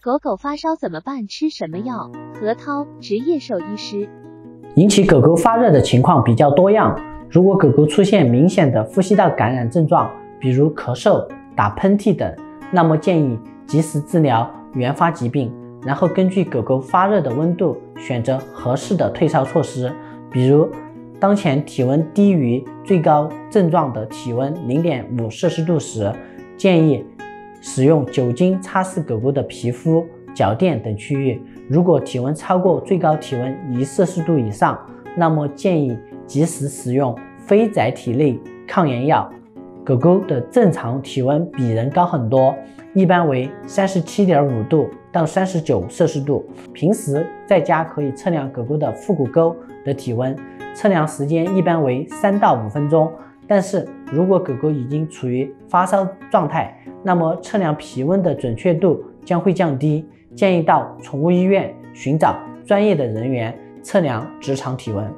狗狗发烧怎么办？吃什么药？何涛，职业兽医师。引起狗狗发热的情况比较多样。如果狗狗出现明显的呼吸道感染症状，比如咳嗽、打喷嚏等，那么建议及时治疗原发疾病，然后根据狗狗发热的温度选择合适的退烧措施。比如，当前体温低于最高症状的体温零点五摄氏度时，建议。使用酒精擦拭狗狗的皮肤、脚垫等区域。如果体温超过最高体温一摄氏度以上，那么建议及时使用非甾体类抗炎药。狗狗的正常体温比人高很多，一般为三十七点五度到三十九摄氏度。平时在家可以测量狗狗的腹股沟的体温，测量时间一般为三到五分钟。但是如果狗狗已经处于发烧状态，那么测量皮温的准确度将会降低，建议到宠物医院寻找专业的人员测量直肠体温。